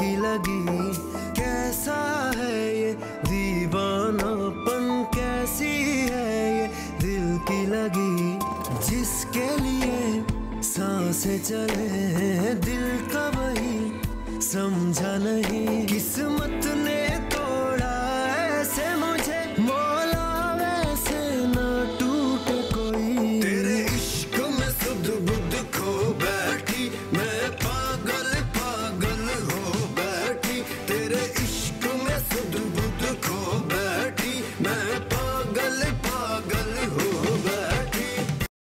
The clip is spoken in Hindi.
की लगी। कैसा है ये दीवानापन? कैसी है ये दिल की लगी? जिसके लिए साँसें चले दिल का वही समझा नहीं। किस्म